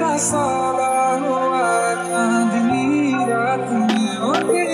का साला हुआ चांदनी रात में और